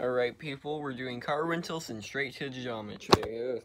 Alright, people, we're doing car rentals and straight to geometry.